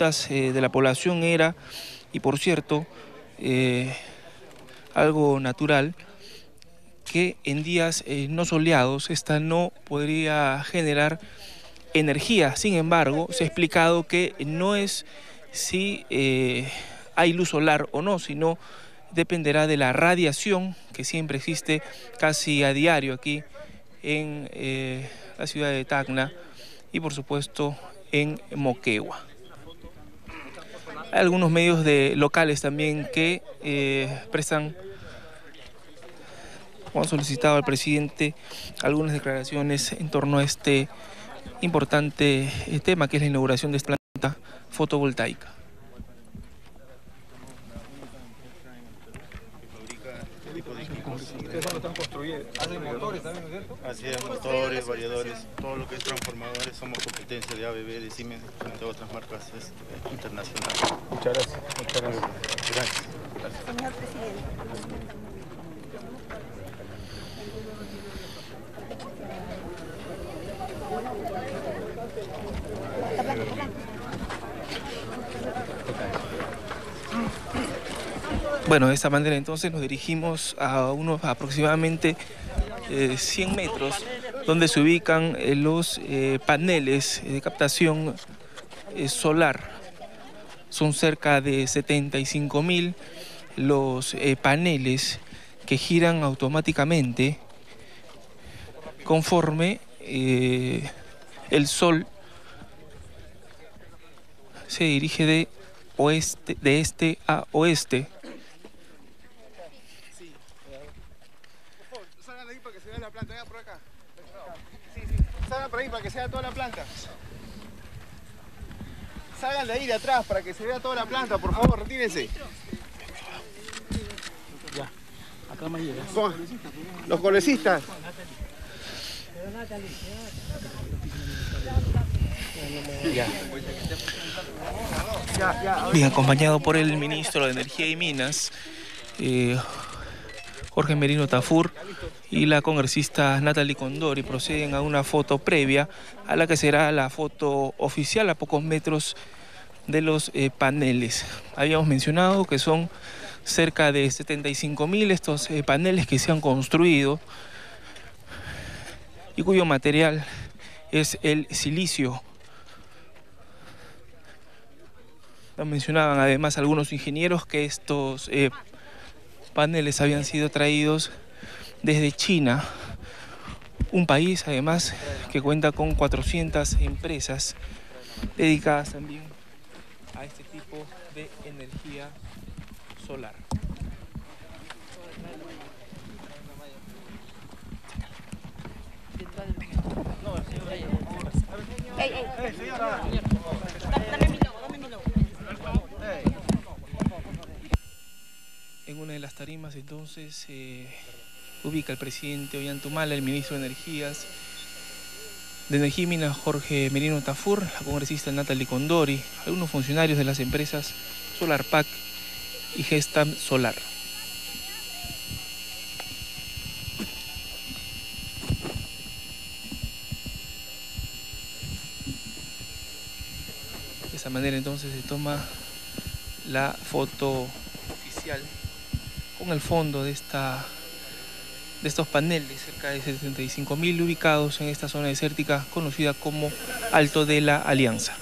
eh, de la población era, y por cierto, eh, algo natural, que en días eh, no soleados esta no podría generar energía. Sin embargo, se ha explicado que no es si hay luz solar o no, sino dependerá de la radiación que siempre existe casi a diario aquí en la ciudad de Tacna y por supuesto en Moquegua. Hay algunos medios de locales también que eh, prestan han solicitado al presidente algunas declaraciones en torno a este importante eh, tema que es la inauguración de esta planta fotovoltaica. Ustedes están construyendo, hacen motores también, ¿no es cierto? Así es, motores, variadores, todo lo que es transformadores, somos competencia de ABB, de Siemens, frente a otras marcas este, internacionales. Muchas gracias, muchas gracias. Gracias. Señor presidente. Bueno, de esta manera entonces nos dirigimos a unos aproximadamente eh, 100 metros donde se ubican eh, los eh, paneles de captación eh, solar. Son cerca de 75 mil los paneles que giran automáticamente conforme el sol se dirige de oeste, de este a oeste. Salgan de ahí para que se vea la planta, venga por acá. Sí, sí. Salgan por ahí para que se vea toda la planta. Salgan de ahí de atrás para que se vea toda la planta, por favor, retírense. Ya, acá más llega. Los congresistas. Ya, ya. Bien, acompañado por el ministro de Energía y Minas, eh, Jorge Merino Tafur, y la congresista Natalie Condori, proceden a una foto previa a la que será la foto oficial a pocos metros de los eh, paneles. Habíamos mencionado que son cerca de 75 mil estos eh, paneles que se han construido y cuyo material es el silicio. Mencionaban además algunos ingenieros que estos eh, paneles habían sido traídos desde China, un país además que cuenta con 400 empresas dedicadas también a este tipo de energía solar. En una de las tarimas entonces se ubica el presidente Ollantumala, el ministro de Energías, de Energía Jorge Merino Tafur, la congresista Natalie Condori, algunos funcionarios de las empresas SolarPac y Gestam Solar. De esa manera entonces se toma la foto oficial con el fondo de esta de estos paneles, cerca de 75.000 ubicados en esta zona desértica conocida como Alto de la Alianza.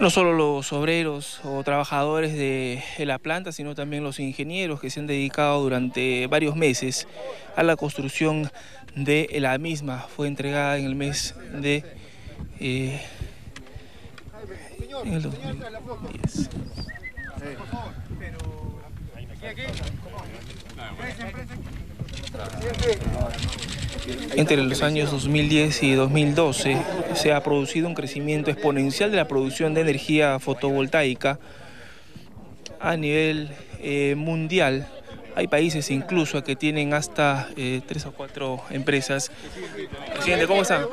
No solo los obreros o trabajadores de la planta, sino también los ingenieros que se han dedicado durante varios meses a la construcción de la misma. Fue entregada en el mes de eh, en el 2010. Entre los años 2010 y 2012 se ha producido un crecimiento exponencial de la producción de energía fotovoltaica a nivel eh, mundial. Hay países incluso que tienen hasta eh, tres o cuatro empresas. Presidente, ¿cómo está?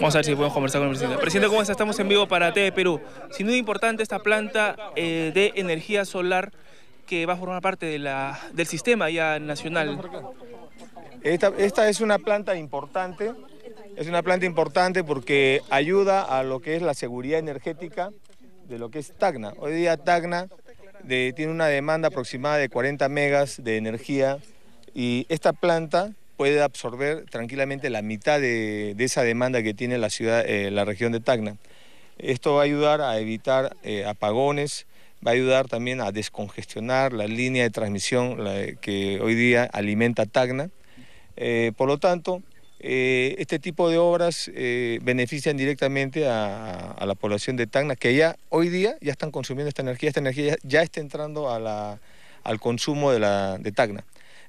Vamos a ver si podemos conversar con el presidente. Presidente, ¿cómo está? Estamos en vivo para TV Perú. Sin duda importante esta planta eh, de energía solar que va a formar parte del sistema ya nacional. Esta, esta es una planta importante, es una planta importante porque ayuda a lo que es la seguridad energética de lo que es Tacna. Hoy día Tacna tiene una demanda aproximada de 40 megas de energía y esta planta puede absorber tranquilamente la mitad de, de esa demanda que tiene la ciudad, eh, la región de Tacna. Esto va a ayudar a evitar eh, apagones, va a ayudar también a descongestionar la línea de transmisión que hoy día alimenta Tacna. Eh, por lo tanto, eh, este tipo de obras eh, benefician directamente a, la población de Tacna, que ya hoy día ya están consumiendo esta energía, esta energía ya, está entrando al consumo de, la, de Tacna.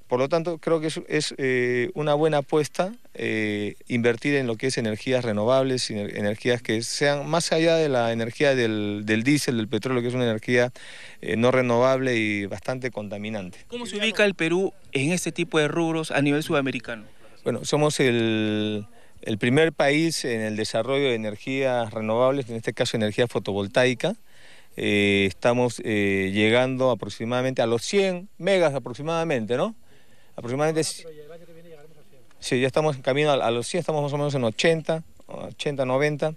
Por lo tanto, creo que es, es, eh, una buena apuesta eh, invertir en lo que es energías renovables, ener- energías que sean más allá de la energía del, del diésel, del petróleo, que es una energía eh, no renovable y bastante contaminante. ¿Cómo se ubica el Perú en este tipo de rubros a nivel sudamericano? Bueno, somos el, el primer país en el desarrollo de energías renovables, en este caso energía fotovoltaica. Estamos llegando aproximadamente a los 100 megas aproximadamente, ¿no? Aproximadamente... Sí, ya estamos en camino a, los 100, estamos más o menos en 80, 80, 90.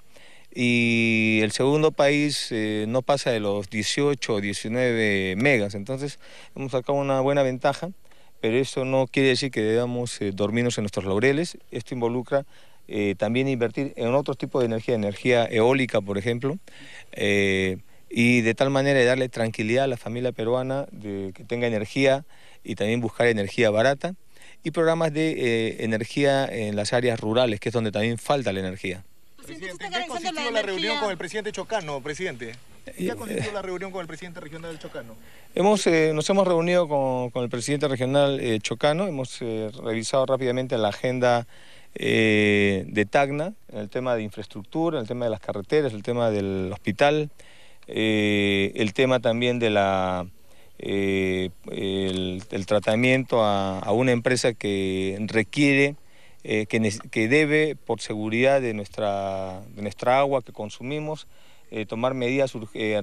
Y el segundo país eh, no pasa de los 18 o 19 megas, entonces hemos sacado una buena ventaja pero eso no quiere decir que debamos eh, dormirnos en nuestros laureles. Esto involucra eh, también invertir en otro tipo de energía, energía eólica, por ejemplo, eh, y de tal manera de darle tranquilidad a la familia peruana de que tenga energía y también buscar energía barata, y programas de eh, energía en las áreas rurales, que es donde también falta la energía. Presidente, ¿en qué consistió la reunión con el presidente Chocano, presidente? ¿En qué consistió la reunión con el presidente regional Chocano? Hemos, eh, nos hemos reunido con, con el presidente regional eh, Chocano, hemos eh, revisado rápidamente la agenda eh, de Tacna, en el tema de infraestructura, en el tema de las carreteras, el tema del hospital, eh, el tema también de la, eh, el, tratamiento a, una empresa que requiere, eh, que, debe, por seguridad de nuestra, de nuestra agua que consumimos, eh, tomar medidas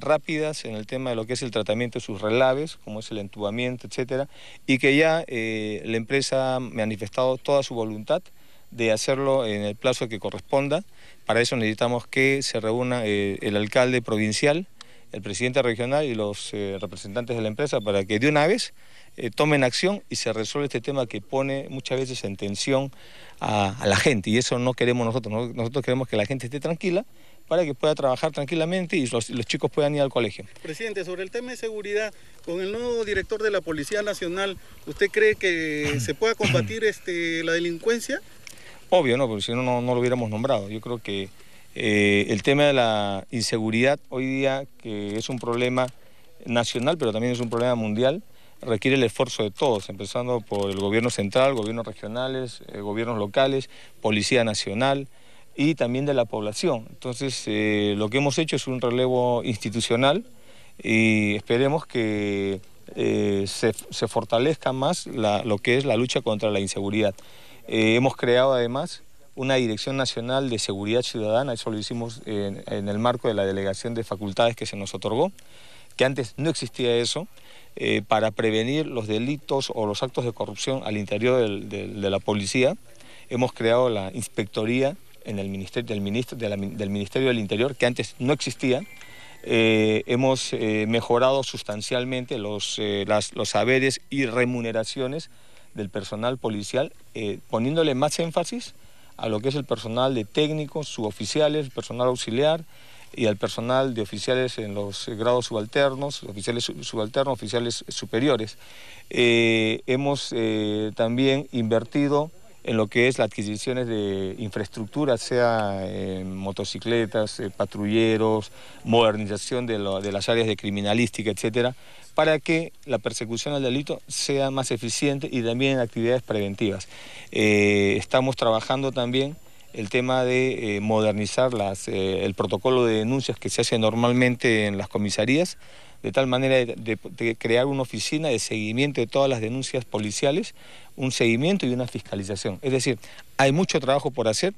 rápidas en el tema de lo que es el tratamiento de sus relaves, como es el entubamiento, etcétera, y que ya la empresa ha manifestado toda su voluntad de hacerlo en el plazo que corresponda. Para eso necesitamos que se reúna el alcalde provincial, el presidente regional y los eh, representantes de la empresa para que de una vez eh, tomen acción y se resuelva este tema que pone muchas veces en tensión a, a la gente y eso no queremos nosotros. Nos- Nosotros queremos que la gente esté tranquila para que pueda trabajar tranquilamente y los, los chicos puedan ir al colegio. Presidente, sobre el tema de seguridad, con el nuevo director de la Policía Nacional, ¿usted cree que se pueda combatir este, la delincuencia? Obvio, ¿no? Porque si no, no, no lo hubiéramos nombrado. Yo creo que eh, el tema de la inseguridad hoy día, que es un problema nacional, pero también es un problema mundial, requiere el esfuerzo de todos, empezando por el gobierno central, gobiernos regionales, eh, gobiernos locales, Policía Nacional y también de la población. Entonces, eh, lo que hemos hecho es un relevo institucional y esperemos que eh, se, se fortalezca más la- lo que es la lucha contra la inseguridad. Eh, hemos creado además una Dirección Nacional de Seguridad Ciudadana, eso lo hicimos en, en el marco de la delegación de facultades que se nos otorgó, que antes no existía eso, eh, para prevenir los delitos o los actos de corrupción al interior del- del- de la policía. Hemos creado la inspectoría en el ministerio, del, ministro, de la- del Ministerio del Interior, que antes no existía. Eh, hemos eh, mejorado sustancialmente los, eh, las- los saberes y remuneraciones del personal policial, eh, poniéndole más énfasis a lo que es el personal de técnicos, suboficiales, personal auxiliar y al personal de oficiales en los grados subalternos, oficiales su- subalternos, oficiales superiores. Eh, hemos eh, también invertido en lo que es las adquisiciones de infraestructura, sea en motocicletas, eh, patrulleros, modernización de, las áreas de criminalística, etcétera, para que la persecución al delito sea más eficiente y también en actividades preventivas. Eh, estamos trabajando también el tema de eh, modernizar eh, el protocolo de denuncias que se hace normalmente en las comisarías, de tal manera de, crear una oficina de seguimiento de todas las denuncias policiales, un seguimiento y una fiscalización. Es decir, hay mucho trabajo por hacer,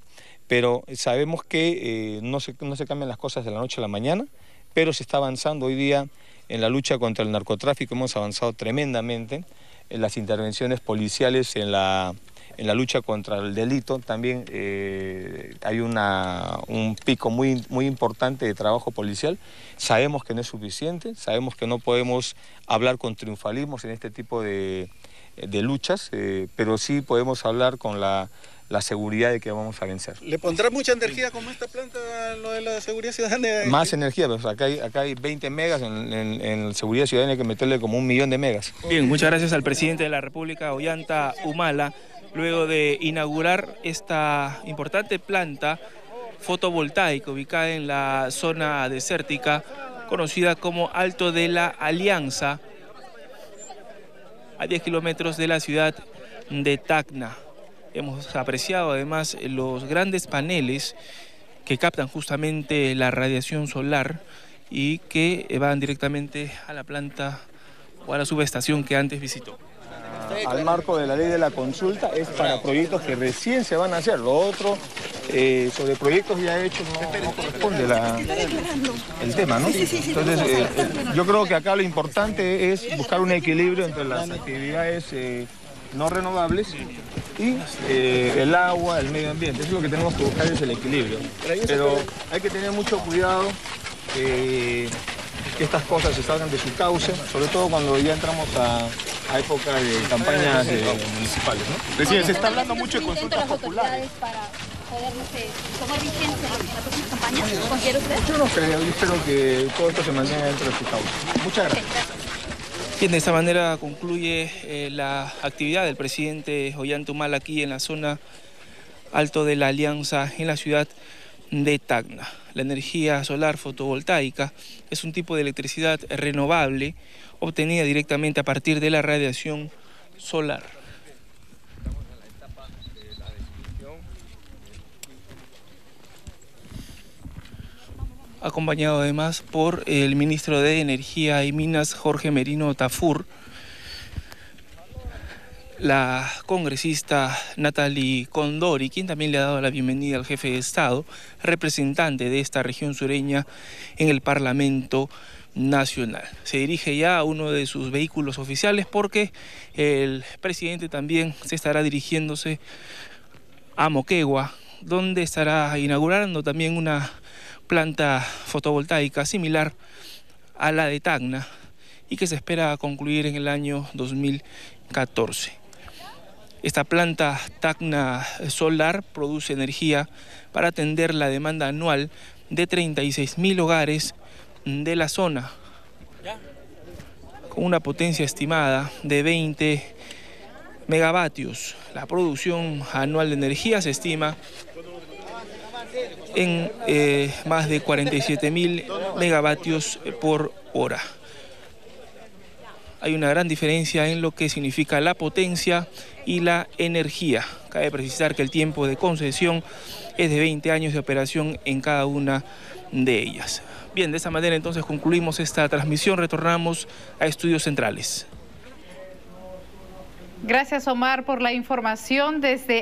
pero sabemos que eh, no, se, no se cambian las cosas de la noche a la mañana. pero se está avanzando hoy día en la lucha contra el narcotráfico, hemos avanzado tremendamente en las intervenciones policiales en la, en la lucha contra el delito. También eh, hay una, un pico muy, muy importante de trabajo policial. Sabemos que no es suficiente, sabemos que no podemos hablar con triunfalismos en este tipo de, de luchas, eh, pero sí podemos hablar con la, la, seguridad de que vamos a vencer. ¿Le pondrá mucha energía como esta planta lo de la seguridad ciudadana? Más energía, pues acá, hay, acá hay 20 megas, en, en, en, seguridad ciudadana hay que meterle como un millón de megas. Bien, muchas gracias al presidente de la República, Ollanta Humala, luego de inaugurar esta importante planta fotovoltaica ubicada en la zona desértica conocida como Alto de la Alianza, a 10 kilómetros de la ciudad de Tacna. Hemos apreciado además los grandes paneles que captan justamente la radiación solar y que van directamente a la planta o a la subestación que antes visitó. Al marco de la ley de la consulta es para proyectos que recién se van a hacer. Lo otro, eh, sobre proyectos ya hechos, no, no corresponde la, el tema, ¿no? Entonces, eh, eh, yo creo que acá lo importante es buscar un equilibrio entre las actividades eh, no renovables y eh, el agua, el medio ambiente. Eso es lo que tenemos que buscar, es el equilibrio. Pero hay que tener mucho cuidado eh, que estas cosas se salgan de su cauce, sobre todo cuando ya entramos a, a época de campañas eh, municipales. ¿no? Presidente, se está hablando mucho de consultas populares. Para poder, no sé, tomar vigencia en las próximas campañas, ¿considera usted? Yo no creo, yo espero que todo esto se mantenga dentro de su cauce. Muchas gracias. Bien, de esta manera concluye eh, la actividad del presidente Ollantumal aquí en la zona alto de la Alianza en la ciudad de Tacna. La energía solar fotovoltaica es un tipo de electricidad renovable obtenida directamente a partir de la radiación solar. acompañado además por el ministro de Energía y Minas, Jorge Merino Tafur, la congresista Natalie Condori, quien también le ha dado la bienvenida al jefe de Estado, representante de esta región sureña en el Parlamento Nacional. Se dirige ya a uno de sus vehículos oficiales porque el presidente también se estará dirigiéndose a Moquegua, donde estará inaugurando también una planta fotovoltaica similar a la de Tacna y que se espera concluir en el año 2014. Esta planta Tacna Solar produce energía para atender la demanda anual de 36 mil hogares de la zona, con una potencia estimada de 20 megavatios. La producción anual de energía se estima en eh, más de 47 mil megavatios por hora. Hay una gran diferencia en lo que significa la potencia y la energía. Cabe precisar que el tiempo de concesión es de 20 años de operación en cada una de ellas. Bien, de esta manera entonces concluimos esta transmisión, retornamos a estudios centrales. Gracias Omar por la información desde